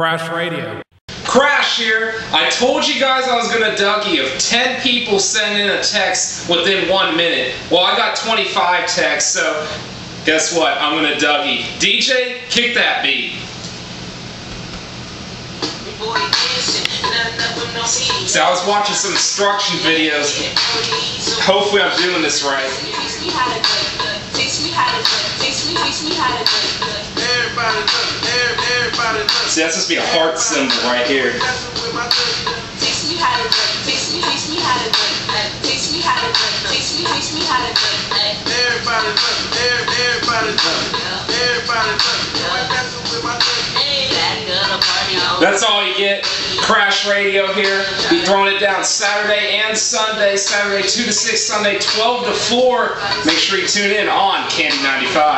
Krash Radio. Krash here. I told you guys I was gonna Dougie if 10 people send in a text within one minute. Well, I got 25 texts, so guess what? I'm gonna Dougie. DJ, kick that beat. So I was watching some instruction videos. Hopefully I'm doing this right. See, that's supposed to be a heart symbol right here. That's all you get. Krash Radio here. Be throwing it down Saturday and Sunday. Saturday 2 to 6, Sunday 12 to 4. Make sure you tune in on Candy 95.